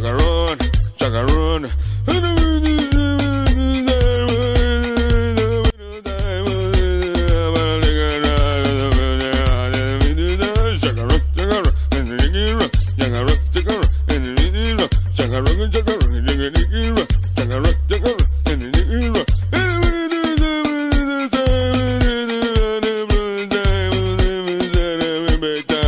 Chacarón, chacarón. Better.